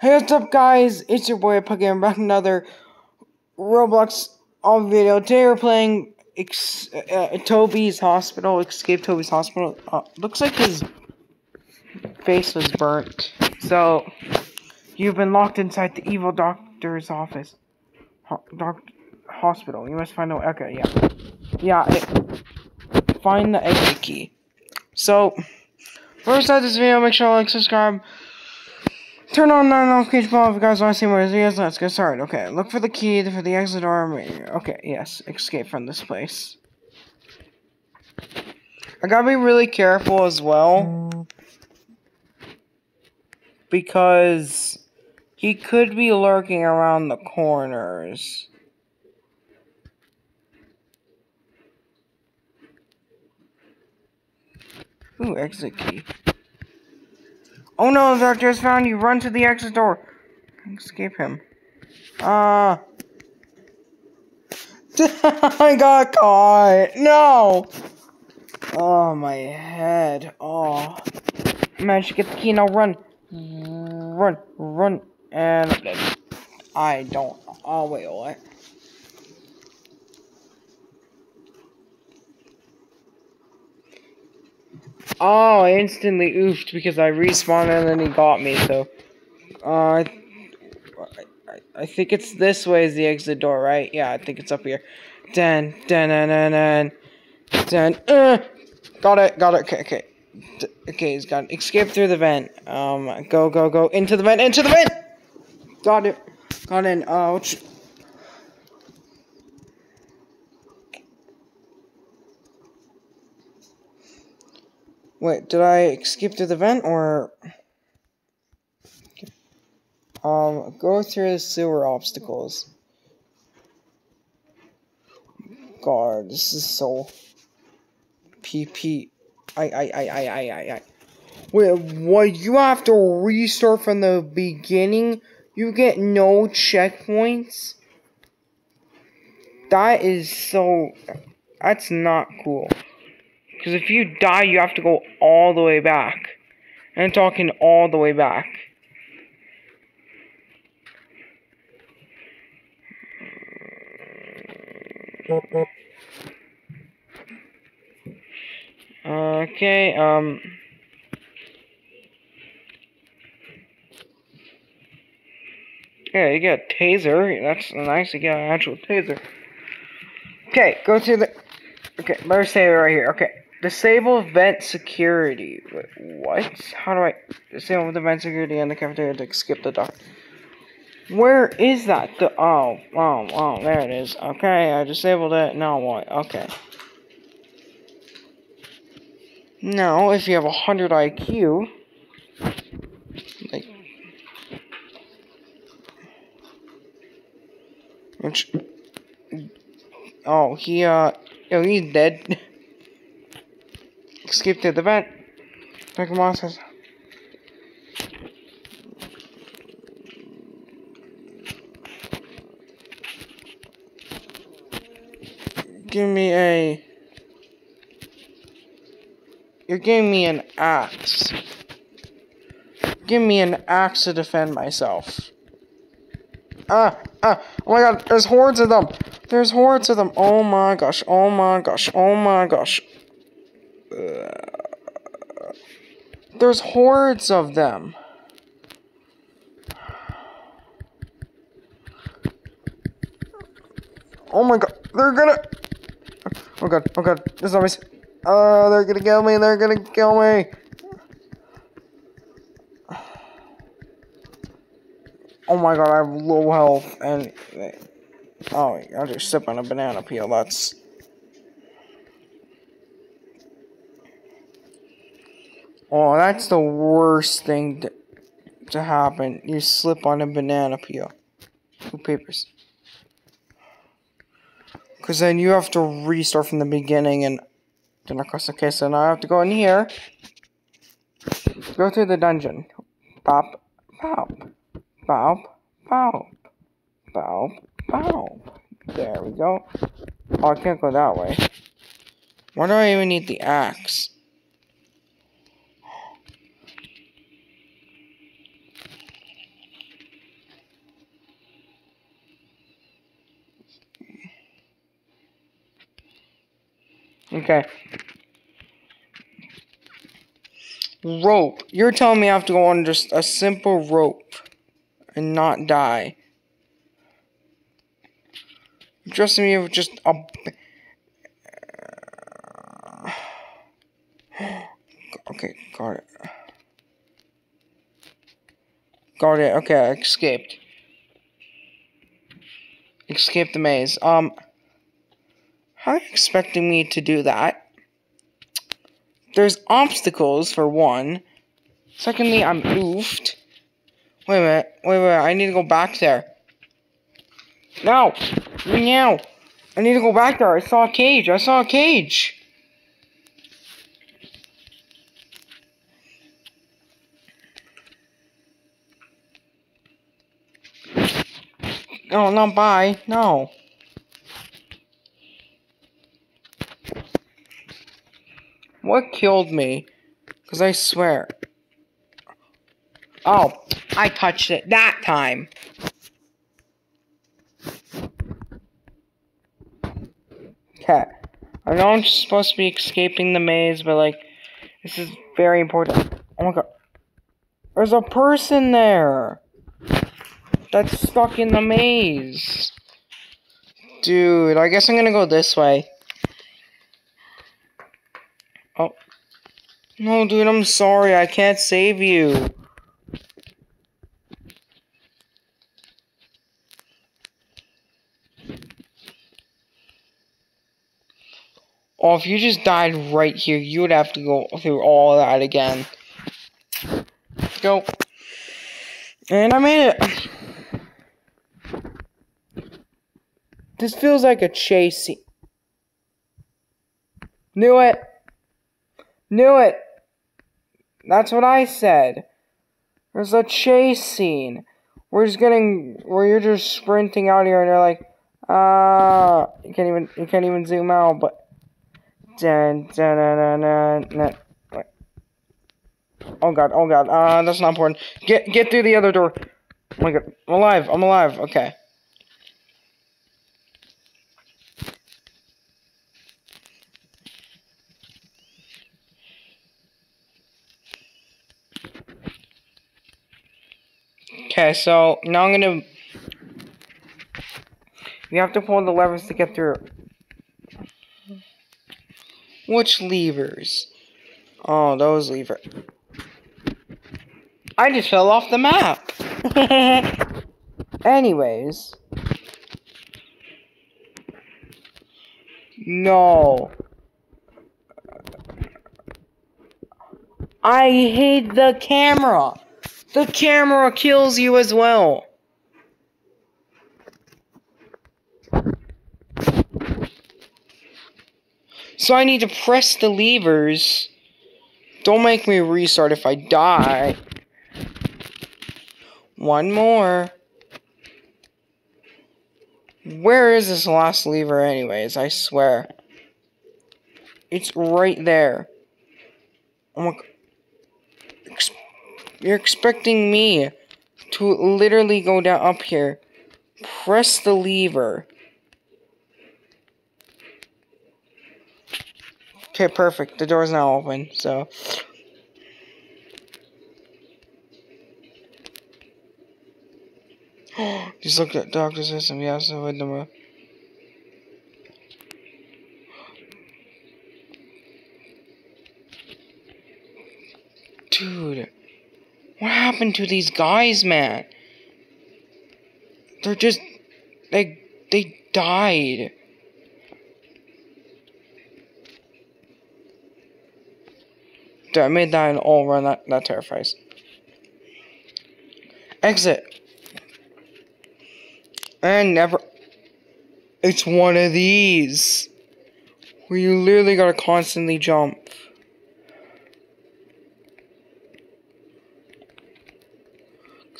Hey, what's up, guys? It's your boy Pokemon back another Roblox all video. Today we're playing Ex uh, Toby's Hospital. Escape Toby's Hospital. Uh, looks like his face was burnt. So you've been locked inside the evil doctor's office. Ho doc hospital. You must find the okay. Yeah, yeah. It, find the exit key. So first, start this video, make sure to like, subscribe. Turn on that notification bell if you guys want to see more videos. Let's get started. Okay, look for the key for the exit door. Okay, yes, escape from this place. I gotta be really careful as well. Because he could be lurking around the corners. Ooh, exit key. Oh no, has found you. Run to the exit door. Escape him. Uh, I got caught. No. Oh, my head. Oh. Managed to get the key. Now run. Run. Run. And I don't. Oh, wait, what? Oh, I instantly oofed because I respawned and then he got me, so. Uh, I, I, think it's this way is the exit door, right? Yeah, I think it's up here. Dan, dan, dan, dan, dan, uh, got it, got it, okay, okay. D okay, he's got. Escape through the vent. Um, go, go, go, into the vent, into the vent! Got it. Got in, ouch. Wait, did I skip through the vent or um go through the sewer obstacles? God, this is so PP. I I I I I I I. Wait, what? You have to restart from the beginning. You get no checkpoints. That is so. That's not cool. Because if you die, you have to go all the way back. And I'm talking all the way back. Okay, um... Yeah, you get a taser. That's nice. You get an actual taser. Okay, go to the... Okay, better save it right here. Okay. Disable vent security. Wait, what? How do I disable the vent security in the cafeteria to skip the dock? Where is that? The oh, oh, oh, there it is. Okay, I disabled it. Now what? Okay. Now, if you have a hundred IQ, like, which, oh, he uh, oh, he's dead. Escape to the vent. Pokemon says. Give me a. You're giving me an axe. Give me an axe to defend myself. Ah, ah, oh my god, there's hordes of them. There's hordes of them. Oh my gosh, oh my gosh, oh my gosh. There's hordes of them. Oh my god, they're gonna... Oh god, oh god, there's zombies. Oh, they're gonna kill me, they're gonna kill me. Oh my god, I have low health, and... Oh, I just sip on a banana peel, that's... Oh, that's the worst thing to, to happen. You slip on a banana peel. Two papers. Because then you have to restart from the beginning and then across the case. So now I have to go in here. Go through the dungeon. Bop, bop, bop, bop, bop, bop. There we go. Oh, I can't go that way. Why do I even need the axe? Okay. Rope. You're telling me I have to go on just a simple rope and not die. Trusting me with just a. Okay, got it. Got it. Okay, I escaped. Escaped the maze. Um, how are you expecting me to do that? There's obstacles, for one. Secondly, I'm oofed. Wait a minute. Wait, wait, I need to go back there. No! Meow! I need to go back there. I saw a cage. I saw a cage. No, not bye. No. What killed me? Because I swear. Oh, I touched it that time. Okay. I know I'm supposed to be escaping the maze, but like, this is very important. Oh my god. There's a person there that's stuck in the maze. Dude, I guess I'm gonna go this way. No, dude, I'm sorry. I can't save you. Oh, if you just died right here, you would have to go through all that again. Go. And I made it. This feels like a chase. Knew it. Knew it. That's what I said. There's a chase scene. We're just getting where you're just sprinting out here and you're like, uh, you can't even you can't even zoom out, but dun dun dun dun dun. dun. Oh god, oh god, uh, that's not important. Get get through the other door. Oh my god, I'm alive, I'm alive, okay. Okay, so now I'm gonna. You have to pull the levers to get through. Which levers? Oh, those levers. I just fell off the map. Anyways. No. I hate the camera. The camera kills you as well. So I need to press the levers. Don't make me restart if I die. One more. Where is this last lever anyways? I swear. It's right there. Oh my you're expecting me to literally go down up here. Press the lever. Okay, perfect. The door's now open, so... Just look at doctor system. Yes, so with them. Dude. What happened to these guys, man? They're just they they died. Dude, I made that an all run. That that terrifies. Exit. And never. It's one of these. Where you literally gotta constantly jump.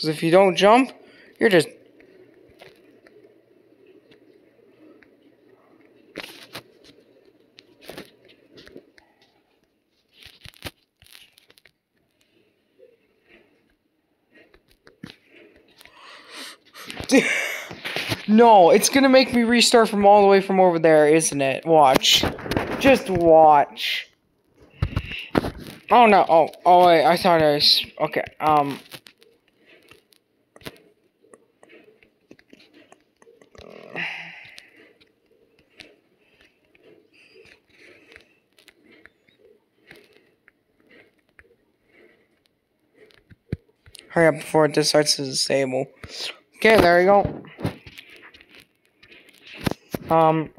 Because if you don't jump, you're just... no, it's gonna make me restart from all the way from over there, isn't it? Watch. Just watch. Oh no, oh, oh wait, I thought I was, okay, um. Hurry up before it starts to disable. Okay, there we go. Um.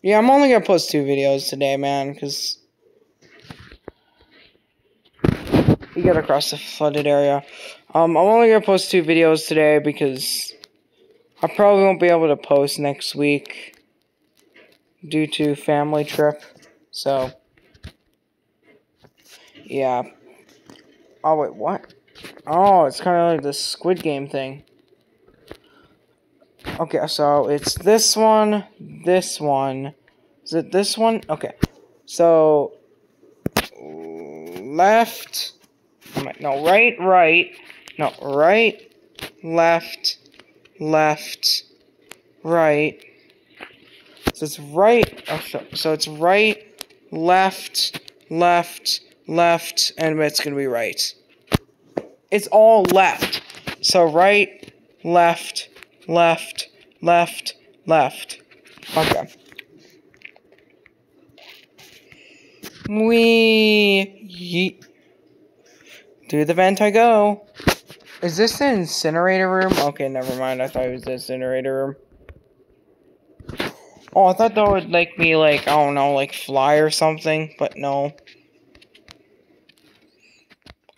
Yeah, I'm only gonna post two videos today, man, because we get across the flooded area. Um, I'm only gonna post two videos today because I probably won't be able to post next week due to family trip. So, yeah. Oh wait, what? Oh, it's kind of like the Squid Game thing. Okay, so it's this one, this one. Is it this one? Okay. So left no, right, right. No, right, left, left, right. So it's right. Oh, so, so it's right, left, left, left, and it's gonna be right. It's all left. So right, left, left, left, left. Okay. We. Do the vent I go. Is this the incinerator room? Okay, never mind. I thought it was the incinerator room. Oh, I thought that would like me like I don't know, like fly or something, but no.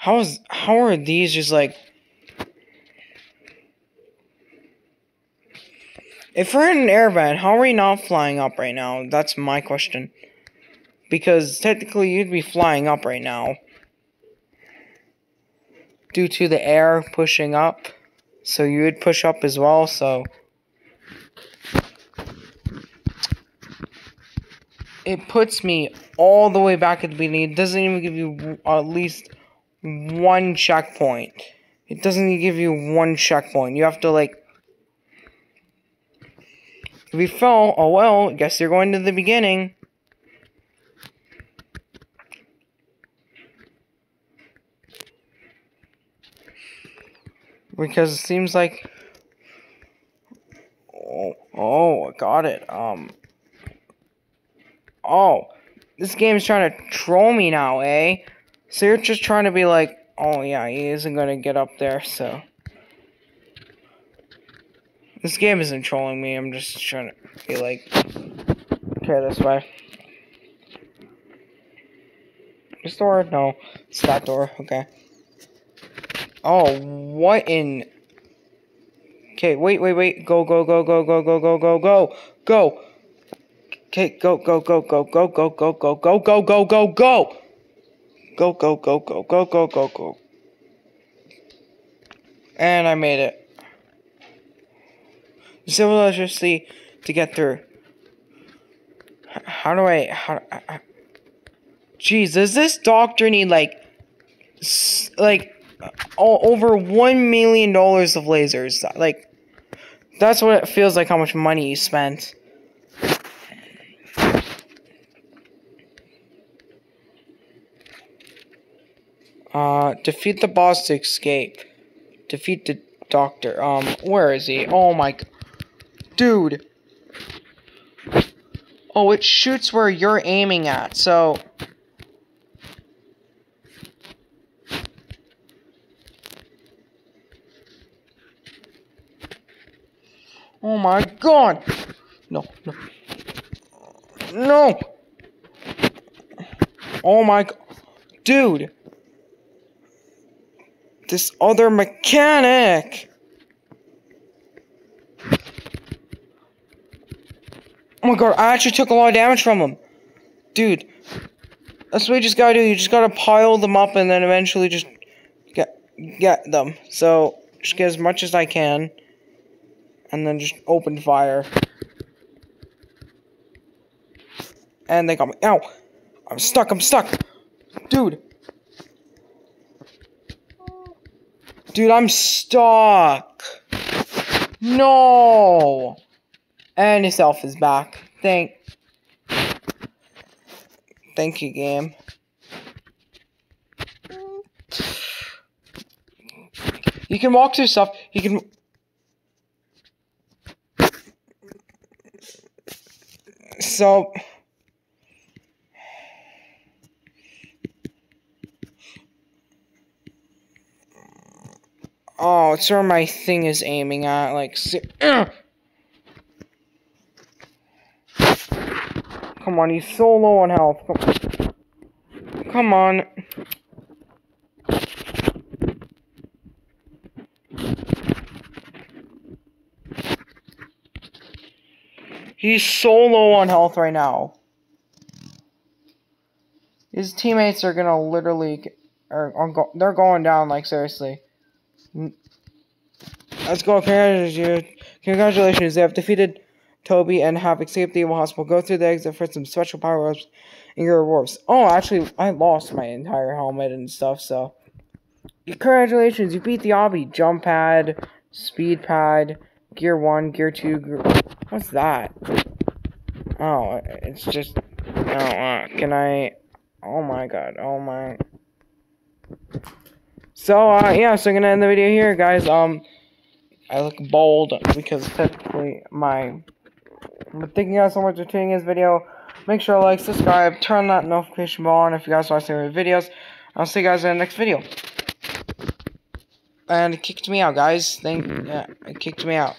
How is how are these just like If we're in an airbag, how are we not flying up right now? That's my question. Because technically you'd be flying up right now. Due to the air pushing up. So you would push up as well, so... It puts me all the way back at the beginning. It doesn't even give you at least one checkpoint. It doesn't give you one checkpoint. You have to, like, if you fell, oh well, guess you're going to the beginning. Because it seems like... Oh, oh, I got it. Um... Oh, this game is trying to troll me now, eh? So you're just trying to be like, oh yeah, he isn't gonna get up there, so... This game isn't trolling me, I'm just trying to be like, okay, this way. This door? No. It's that door, okay. Oh, what in... Okay, wait, wait, wait. Go, go, go, go, go, go, go, go, go. Go. Okay, go, go, go, go, go, go, go, go, go, go, go, go, go. Go, go, go, go, go, go, go, go. And I made it civil electricity to get through. How do I, how, I, Jeez, does this doctor need like, like, over one million dollars of lasers? Like, that's what it feels like. How much money you spent. Uh, defeat the boss to escape. Defeat the doctor. Um, where is he? Oh my. Dude. Oh, it shoots where you're aiming at, so... Oh my god! No, no. No! Oh my. Dude! This other mechanic! Oh my god, I actually took a lot of damage from him. Dude. That's what you just gotta do. You just gotta pile them up and then eventually just get get them. So, just get as much as I can. And then just open fire. And they got me. Ow! I'm stuck, I'm stuck! Dude! Dude, I'm stuck. No. And his elf is back. Thank. Thank you, game. You can walk through stuff. You can. So. Oh, it's where my thing is aiming at. Like, come on, he's so low on health. Come, come on. He's so low on health right now. His teammates are gonna literally, are, are go, they're going down like seriously. Let's go, congratulations, Congratulations. they have defeated Toby and have escaped the evil hospital. Go through the exit for some special power-ups and your rewards. Oh, actually, I lost my entire helmet and stuff, so. Congratulations, you beat the obby. Jump pad, speed pad, gear 1, gear 2, gear... What's that? Oh, it's just... Oh, uh, can I... Oh my god, oh my... So, uh, yeah, so I'm gonna end the video here, guys. Um, I look bold because technically my... But thank you guys so much for tuning in this video. Make sure to like, subscribe, turn that notification bell on if you guys want to see more videos. I'll see you guys in the next video. And it kicked me out, guys. Thank, yeah, it kicked me out.